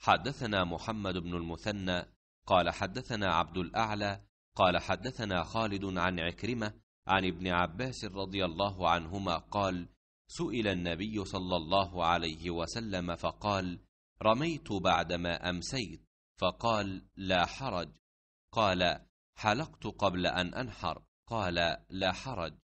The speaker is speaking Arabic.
حدثنا محمد بن المثنى قال حدثنا عبد الأعلى قال حدثنا خالد عن عكرمة عن ابن عباس رضي الله عنهما قال سئل النبي صلى الله عليه وسلم فقال رميت بعدما أمسيت فقال لا حرج. قال حلقت قبل أن أنحر. قال لا حرج.